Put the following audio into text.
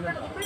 这个不会